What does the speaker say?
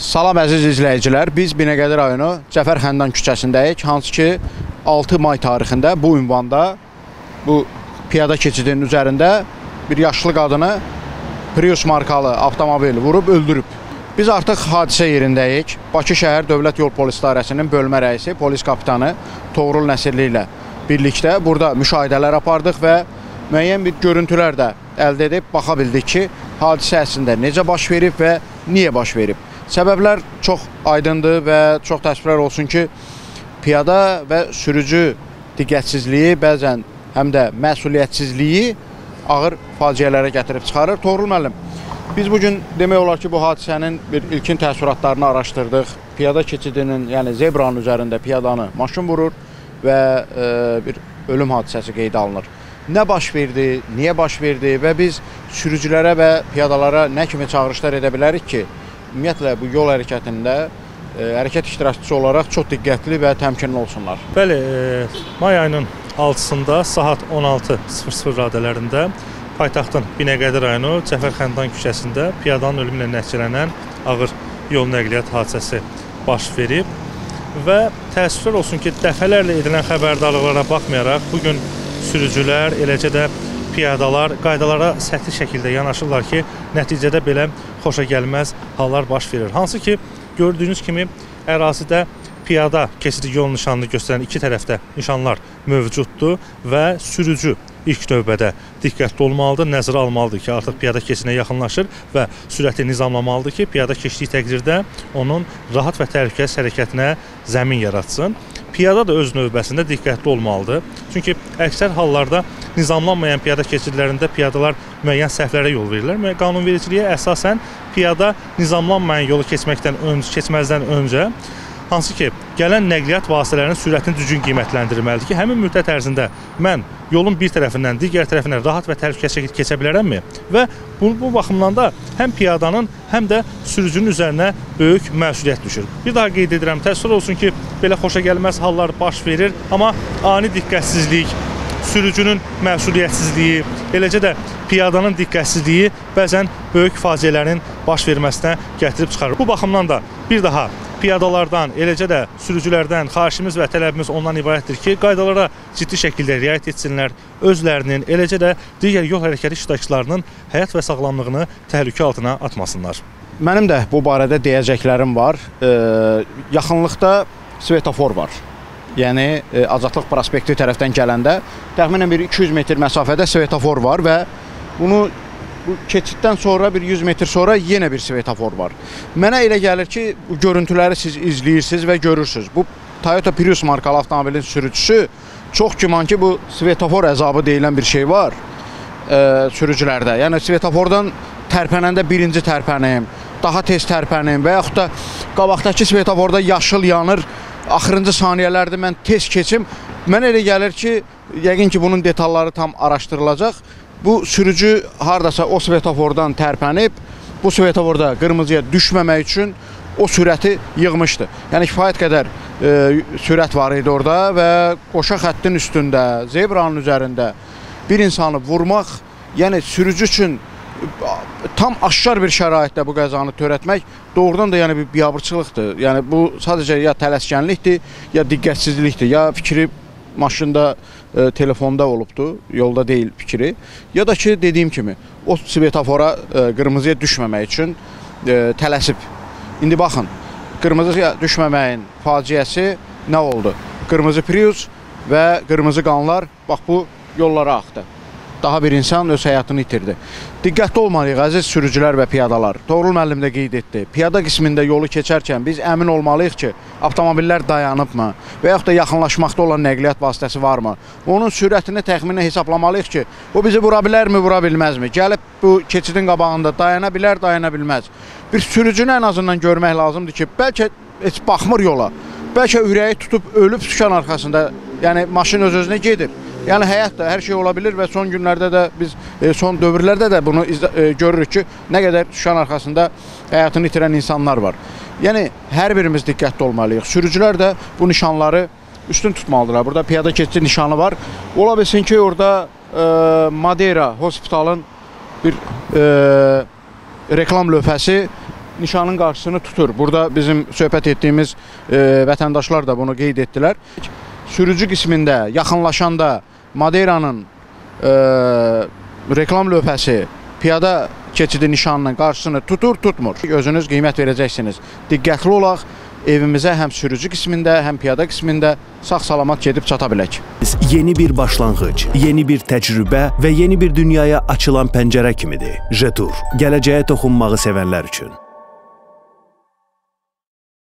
Salam əziz izləyicilər. Biz Binəqədi rayonu Cəfər Xəndan küçəsindəyik. Hansı ki 6 may tarixində bu ünvanda bu piyada keçidinin üzərində bir yaşlı qadını Prius markalı avtomobil vurub öldürüb. Biz artıq hadisə yerindəyik. Bakı şəhər Dövlət Yol Polis İdarəsinin bölmə rəisi, polis kapitanı Toğrul Nəsirli ilə birlikdə burada müşahidələr apardıq və müəyyən bir görüntülər də əldə edib baxa bildik ki, hadisə əslində necə baş verib və niyə baş verib. Səbəblər çox aydındır və çox təəssüflər olsun ki, piyada və sürücü diqqətsizliyi, bəzən həm də məsuliyyətsizliyi ağır faciələrə gətirib çıxarır. Toğrul müəllim, biz bu gün demək olar ki, bu hadisənin bir ilkin təəssüratlarını araşdırdıq. Piyada keçidinin, yəni zebranın üzərində piyadanı maşın vurur və e, bir ölüm hadisəsi qeydə alınır. Nə baş verdi, niyə baş verdi və biz sürücülərə və piyadalara nə kimi çağırışlar edə bilərik ki, ümumiyyətlə bu yol hərəkətində e, hərəkət iştirakçısı olaraq çox diqqətli və təmkinli olsunlar. Bəli, e, may ayının 6-sında saat 16:00 radələrində paytaxtın Binəqədi rayonu Cəfər Xəndan küçəsində piyadanın ölümü ilə nəticələnən ağır yol nəqliyyat hadisəsi baş verib və təəssüflər olsun ki, dəfələrlə edilən xəbərdarlıqlara baxmayaraq bu gün sürücülər, eləcə də piyadalar qaydalara səthi şəkildə yanaşırlar ki, nəticədə belə xoşa gəlməz hallar baş verir. Hansı ki, gördüyünüz kimi ərazidə piyada keçidi yol nişanını göstərən iki tərəfdə nişanlar mövcuddur və sürücü ilk növbədə diqqətli olmalıdır, nəzərə almalıdır ki, artıq piyada keçidinə yaxınlaşır və sürəti nizamlamalıdır ki, piyada keçdiyi təqdirdə onun rahat və təhlükəsiz hərəkətinə zəmin yaratsın. Piyada da öz növbəsində diqqətli olmalıdır. Çünki əksər hallarda nizamlanmayan piyada keçidlərində piyadalar müəyyən səhvlərə yol verirlər. Qanunvericiliyə əsasən piyada nizamlanmayan yolu keçməkdən öncə, keçməzdən öncə hansı ki, gələn nəqliyyat vasitələrinin sürətini düzgün qiymətləndirilməlidir ki, həmin müddət ərzində mən yolun bir tərəfindən digər tərəfinə rahat və təhlükəsiz şəkildə keçə bilərəmmi? Və bu, bu baxımdan da həm piyadanın, həm də sürücünün üzərinə böyük məsuliyyət düşür. Bir daha qeyd edirəm, təəssüf olsun ki, belə xoşa gəlməz hallar baş verir, amma ani diqqətsizlik, sürücünün məsuliyyətsizliyi, eləcə də piyadanın diqqətsizliyi bəzən böyük faciələrin baş verməsinə gətirib çıxarır. Bu baxımdan da bir daha piyadalardan, eləcə də sürücülərdən xahişimiz və tələbimiz ondan ibarətdir ki, qaydalara ciddi şəkildə riayət etsinlər, özlərinin, eləcə də digər yol hərəkəti iştirakçılarının həyat və sağlamlığını təhlükə altına atmasınlar. Mənim də bu barədə deyəcəklərim var. E, yaxınlıqda svetofor var. Yəni e, Azadlıq prospekti tərəfdən gələndə təxminən bir 200 metr məsafədə svetofor var və bunu bu keçiddən sonra bir 100 metr sonra yenə bir svetofor var. Mənə elə gəlir ki, bu görüntüləri siz izləyirsiniz və görürsüz. Bu Toyota Prius markalı avtomobilin sürücüsü çox güman ki, bu svetofor əzabı deyilən bir şey var e, sürücülərdə. Yəni svetofordan tərpənəndə birinci tərpənim, daha tez tərpənim və yaxud da qabaqdakı svetoforda yaşıl yanır, axırıncı saniyələrdə mən tez keçim. Mənə elə gəlir ki, yəqin ki, bunun detalları tam araşdırılacaq bu sürücü hardasa o svetofordan tərpənib, bu svetoforda qırmızıya düşməmək üçün o sürəti yığmışdı. Yəni kifayət qədər e, sürət var idi orada və qoşa xəttin üstündə, zebranın üzərində bir insanı vurmaq, yəni sürücü üçün tam aşkar bir şəraitdə bu qəzanı törətmək doğrudan da yəni bir biabırçılıqdır. Yəni bu sadəcə ya tələskənlikdir, ya diqqətsizlikdir, ya fikri maşında e, telefonda olubdu, yolda deyil fikri. Ya da ki dediyim kimi o svetofora e, qırmızıya düşməmək üçün e, tələsib. İndi baxın, qırmızıya düşməməyin faciəsi nə oldu? Qırmızı Prius və qırmızı qanlar bax bu yollara axdı daha bir insan öz həyatını itirdi. Diqqətli olmalıyıq əziz sürücülər və piyadalar. Toğrul müəllim də qeyd etdi. Piyada qismində yolu keçərkən biz əmin olmalıyıq ki, avtomobillər dayanıbmı və yaxud da yaxınlaşmaqda olan nəqliyyat vasitəsi varmı? Onun sürətini təxminən hesablamalıyıq ki, o bizi vura bilərmi, vura bilməzmi? Gəlib bu keçidin qabağında dayana bilər, dayana bilməz. Bir sürücünü ən azından görmək lazımdır ki, bəlkə heç baxmır yola. Bəlkə ürəyi tutub ölüb sükan arxasında, yəni maşın öz-özünə gedir. Yəni həyat da hər şey ola bilər və son günlərdə də biz e, son dövrlərdə də bunu e, görürük ki, nə qədər şan arxasında həyatını itirən insanlar var. Yəni hər birimiz diqqətli olmalıyıq. Sürücülər də bu nişanları üstün tutmalıdırlar. Burada piyada keçid nişanı var. Ola bilsin ki, orada e, Madeira hospitalın bir e, reklam lövhəsi nişanın qarşısını tutur. Burada bizim söhbət etdiyimiz e, vətəndaşlar da bunu qeyd etdilər. Sürücü qismində yaxınlaşanda Madeiranın e, reklam lövhəsi piyada keçidi nişanının qarşısını tutur, tutmur. Özünüz qiymət verəcəksiniz. Diqqətli olaq. Evimizə həm sürücü qismində, həm piyada qismində sağ-salamat gedib çata bilək. Yeni bir başlanğıc, yeni bir təcrübə və yeni bir dünyaya açılan pəncərə kimidir. Jetur, gələcəyə toxunmağı sevənlər üçün.